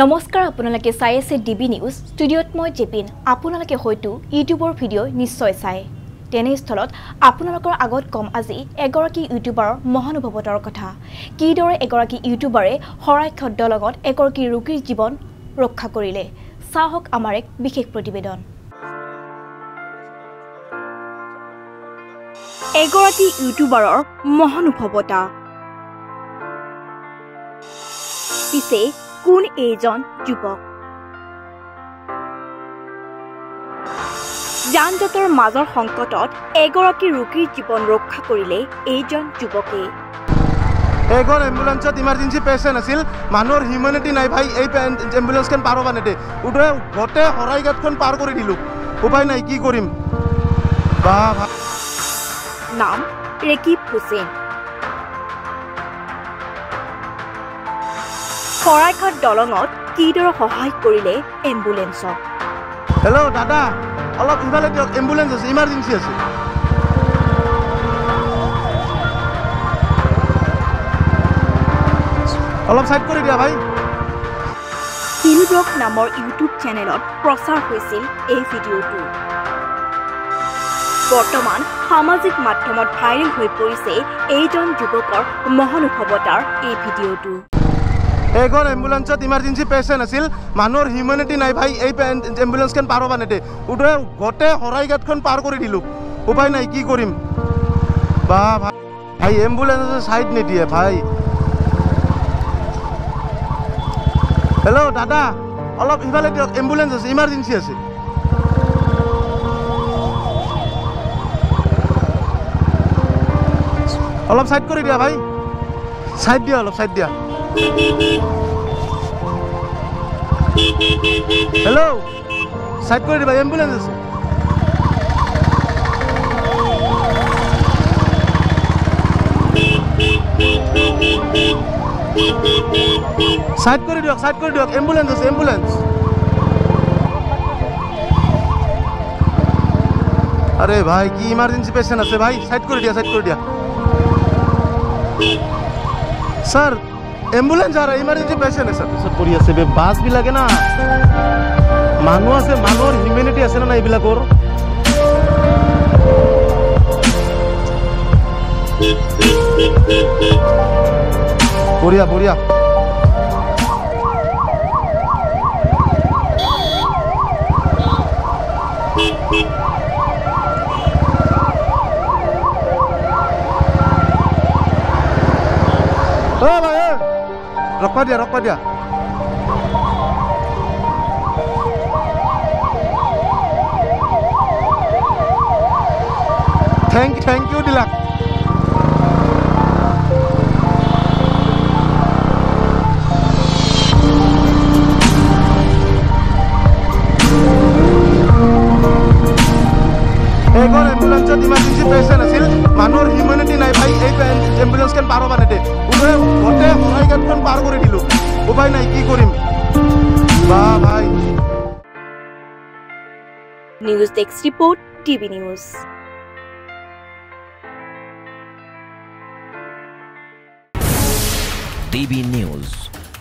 নমস্কাৰ আপোনালোকে চাই আছে ডি বি নিউজ ষ্টুডিঅ'ত মই জেপিন। আপোনালোকে হয়তো ইউটিউবৰ ভিডিঅ' নিশ্চয় চায়। তেনেস্থলত আপোনালোকৰ আগত কম আজি এগৰাকী ইউটিউবাৰৰ মহানুভৱতাৰ কথা। কিদৰে এগৰাকী ইউটিউবাৰে শৰাইক্ষদ্ৰ লগত এগৰাকী ৰোগীৰ জীৱন ৰক্ষা কৰিলে? চাহক আমাৰ এক বিশেষ প্ৰতিবেদন। এগৰাকী ইউটিউবাৰৰ মহানুভৱতা। পিছে কোন এইজন যুৱক? যান জঁটৰ মাজৰ সংকটত এগৰাকী ৰোগীৰ জীৱন ৰক্ষা কৰিলে এইজন যুৱকে। এইখন এম্বুলেঞ্চত ইমাৰ্জেঞ্চি পেচেণ্ট আছিল। মানুহৰ হিউমেনিটি নাই ভাই এই এম্বুলেঞ্চখন পাৰ হ'ব নেদে উঠে গোটেই শৰাইঘাটখন পাৰ কৰি দিলোঁ। উপায় নাই কি কৰিম? নাম ৰেকিব হুছেইন। শৰাইঘাট দলঙত কিদৰে সহায় কৰিলে এম্বুলেঞ্চক হেল্ল' দাদা অলপ ইফালে দিয়ক এম্বুলেঞ্চ আছে ইমাৰ্জেঞ্চি আছে। অলপ চাইড কৰি দিয়া ভাই। হিলব্ৰক নামৰ ইউটিউব চেনেলত প্ৰচাৰ হৈছিল এই ভিডিঅ'টো। বৰ্তমান সামাজিক মাধ্যমত ভাইৰেল হৈ পৰিছে এইজন যুৱকৰ মহানুভৱতাৰ এই ভিডিঅ'টো। এইখন এম্বুলেঞ্চত ইমাৰ্জেঞ্চি পেচেণ্ট আছিল। মানুহৰ হিউমেনিটি নাই। ভাই এই এম্বুলেঞ্চখন পাৰ হ'ব নেদে উঠে গোটেই শৰাইঘাটখন পাৰ কৰি দিলোঁ। উপায় নাই কি কৰিম? বা ভাই এম্বুলেঞ্চে ছাইড নিদিয়ে ভাই। হেল্ল' দাদা অলপ ইফালে দিয়ক। এম্বুলেঞ্চ আছে ইমাৰ্জেঞ্চি আছে। অলপ চাইড কৰি দিয়া ভাই। চাইড দিয়া অলপ চাইড দিয়া। হ্যালো সাইড করে দিবা অ্যাম্বুলেন্স আছে। সাইড করে দিয়ক সাইড করে দিয়ক অ্যাম্বুলেন্স আছে অ্যাম্বুলেন্স আরে ভাই, কি ইমার্জেন্সি পেশেন্ট আছে? ভাই সাইড করে দিয়া সাইড করে দিয়া। স্যার এম্বুলেন্স আর ইমার্জেন্সি পেশেন্ট স্যার পিছত পৰি আছে বে বাছবিলাকে না মানুহ আছে মানুহৰ হিউমেনিটি আছে না এইবিলাকৰ বঢ়িয়া বঢ়িয়া অ ভাই Rokok dia, rokok dia. Thank you, thank you, Dilak. News Text Report, TV News. TV News.